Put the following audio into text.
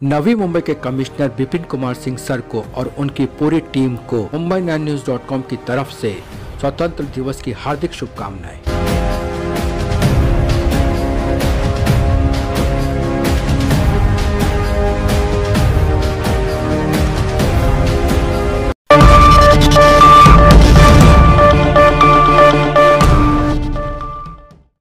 नवी मुंबई के commissioner Vipin Kumar Singh sir को और उनकी पूरी टीम को Mumbai nine news dot com की तरफ़ से स्वतंत्र दिवस की हार्दिक शुभकामनाएँ।